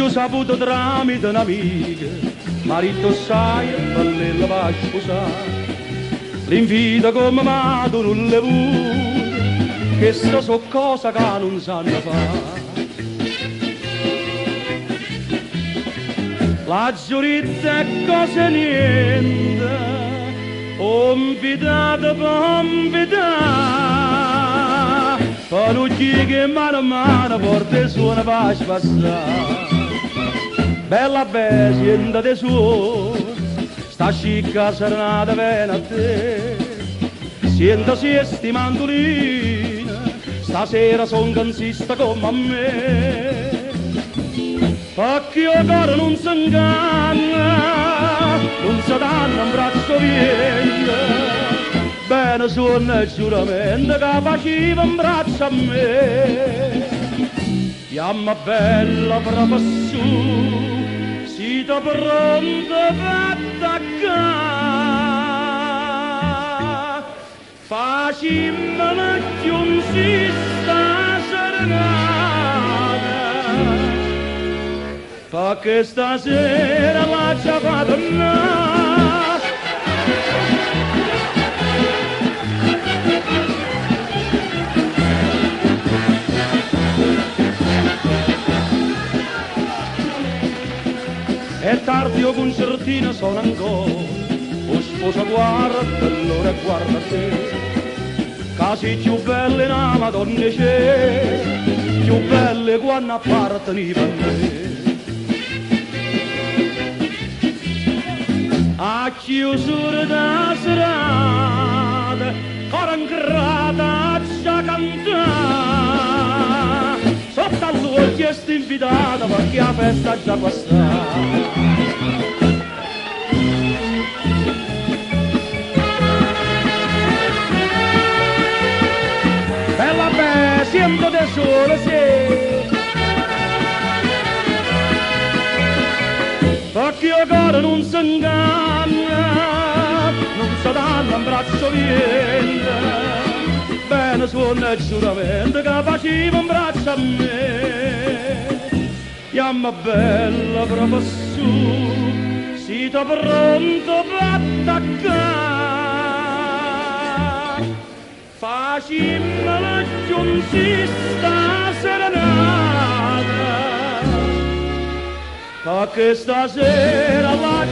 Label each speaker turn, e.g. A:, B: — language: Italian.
A: Oggi ho saputo tramite un'amica, marito sai, bellella va sposare. L'invita come mato non le vuole, che sta so cosa che non sanno fare. La giurizia è cosa niente, convidare, per non che mano a mano porta suona per passare. Bella bestia de suo, sta scicca serenata bene a te, sienta siesti mandolina, stasera son cansista come a me. Perché io caro non si inganna, non si danno un braccio viente, bene suona giuramento che faceva un braccio a me. Chiama bella proprio su, siete pronti per attaccare, facciamo giunsi sta serenata, perché stasera la ciabatta È tardi o concertina sono ancora, o sposa guarda, allora guarda te. Casi più belle una madonna c'è, più belle quando apparteneva a me. A chiusura da serata, ora ingrata già cantare, sotto a lui chiesto invitata perché la festa già passata. Bella beh, siempre de sole, sì. Perché io caro non si inganna, non si danno un braccio niente. Bene suona il giuramento che faceva un braccio a me. Chiama bella su, siete pronto per attaccare. Facciamo giunsi sta serenata, perché stasera la